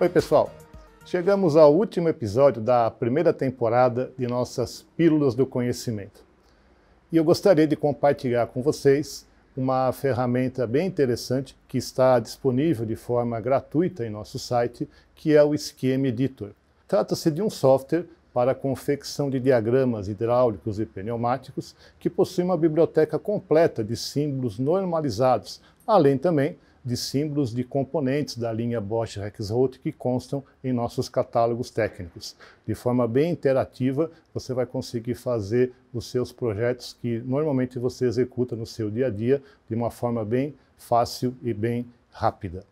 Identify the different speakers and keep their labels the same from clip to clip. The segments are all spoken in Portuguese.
Speaker 1: Oi, pessoal. Chegamos ao último episódio da primeira temporada de nossas Pílulas do Conhecimento. E eu gostaria de compartilhar com vocês uma ferramenta bem interessante que está disponível de forma gratuita em nosso site, que é o Scheme Editor. Trata-se de um software para a confecção de diagramas hidráulicos e pneumáticos que possui uma biblioteca completa de símbolos normalizados, além também de símbolos de componentes da linha Bosch Rexroth que constam em nossos catálogos técnicos. De forma bem interativa, você vai conseguir fazer os seus projetos que normalmente você executa no seu dia a dia de uma forma bem fácil e bem rápida.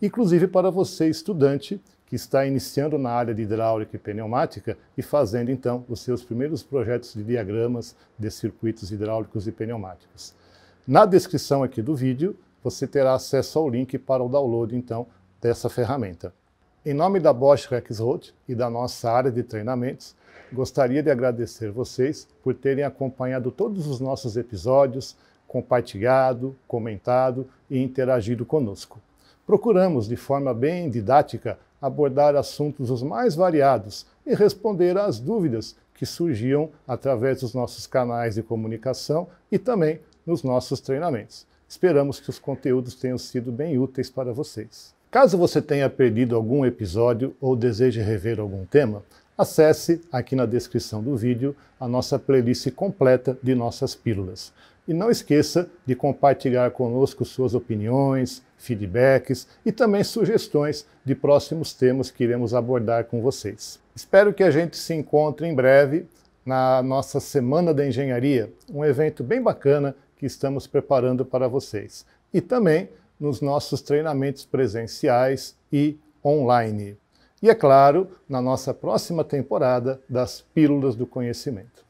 Speaker 1: Inclusive para você, estudante, que está iniciando na área de hidráulica e pneumática e fazendo então os seus primeiros projetos de diagramas de circuitos hidráulicos e pneumáticos. Na descrição aqui do vídeo você terá acesso ao link para o download, então, dessa ferramenta. Em nome da Bosch Rexroth e da nossa área de treinamentos, gostaria de agradecer vocês por terem acompanhado todos os nossos episódios, compartilhado, comentado e interagido conosco. Procuramos, de forma bem didática, abordar assuntos os mais variados e responder às dúvidas que surgiam através dos nossos canais de comunicação e também nos nossos treinamentos. Esperamos que os conteúdos tenham sido bem úteis para vocês. Caso você tenha perdido algum episódio ou deseje rever algum tema, acesse aqui na descrição do vídeo a nossa playlist completa de nossas pílulas. E não esqueça de compartilhar conosco suas opiniões, feedbacks e também sugestões de próximos temas que iremos abordar com vocês. Espero que a gente se encontre em breve na nossa Semana da Engenharia, um evento bem bacana que estamos preparando para vocês. E também nos nossos treinamentos presenciais e online. E é claro, na nossa próxima temporada das Pílulas do Conhecimento.